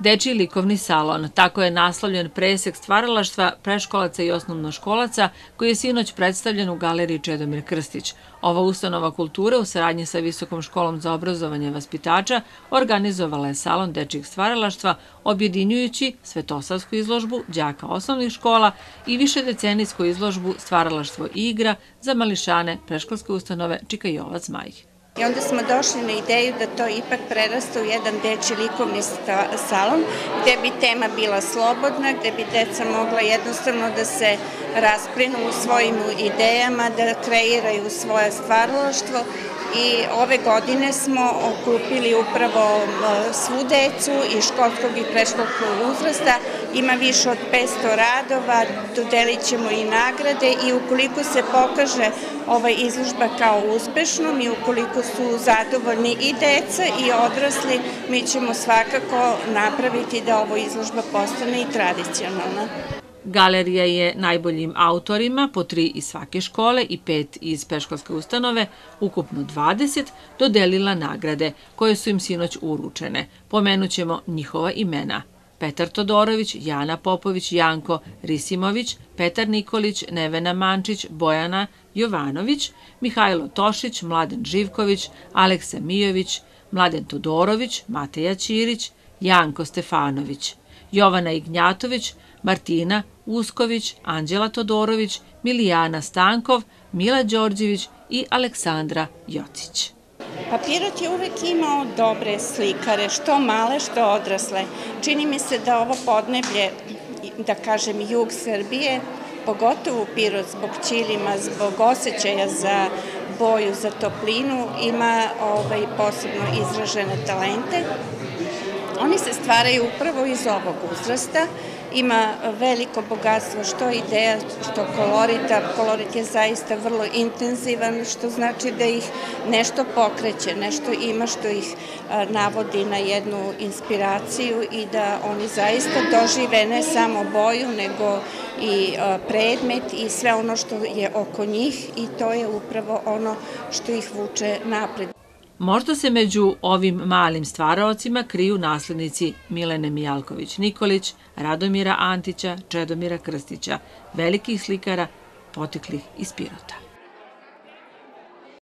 Dečiji likovni salon, tako je naslovljen presek stvaralaštva preškolaca i osnovnoškolaca koji je sinoć predstavljen u galeriji Čedomir Krstić. Ova ustanova kulture u saradnji sa Visokom školom za obrazovanje vaspitača organizovala je salon dečijeg stvaralaštva objedinjujući svetosavsku izložbu đaka osnovnih škola i višedecenijsku izložbu stvaralaštvo i igra za mališane preškolske ustanove Čika Jovac Majih. I onda smo došli na ideju da to ipak prerasta u jedan deči likovni salon, gde bi tema bila slobodna, gde bi deca mogla jednostavno da se rasplinu u svojim idejama, da kreiraju svoje stvaralaštvo i ove godine smo okupili upravo svu decu iz školskog i preškolskog uzrasta. Ima više od 500 radova, dodelit ćemo i nagrade i ukoliko se pokaže ova izložba kao uspešnom i ukoliko su zadovoljni i deca i odrasli, mi ćemo svakako napraviti da ovo izložba postane i tradicionalna. Galerija je najboljim autorima, po tri iz svake škole i pet iz peškolske ustanove, ukupno 20, dodelila nagrade koje su im sinoć uručene. Pomenućemo njihova imena. Petar Todorović, Jana Popović, Janko Risimović, Petar Nikolić, Nevena Mančić, Bojana Jovanović, Mihajlo Tošić, Mladen Živković, Aleksa Mijović, Mladen Todorović, Mateja Ćirić, Janko Stefanović, Jovana Ignjatović, Martina Usković, Anđela Todorović, Milijana Stankov, Mila Đorđević i Aleksandra Jocić. Pa Pirot je uvek imao dobre slikare, što male, što odrasle. Čini mi se da ovo podneblje, da kažem jug Srbije, pogotovo Pirot zbog Ćilima, zbog osjećaja za boju, za toplinu, ima ovaj, posebno izražene talente. Oni se stvaraju upravo iz ovog uzrasta, ima veliko bogatstvo što ideja, što kolorita. Kolorit je zaista vrlo intenzivan, što znači da ih nešto pokreće, nešto ima što ih navodi na jednu inspiraciju i da oni zaista dožive ne samo boju, nego i predmet i sve ono što je oko njih i to je upravo ono što ih vuče napred. Možda se među ovim malim stvaraocima kriju naslednici Milene Mijalković-Nikolić, Radomira Antića, Čedomira Krstića, velikih slikara potiklih iz Pirota.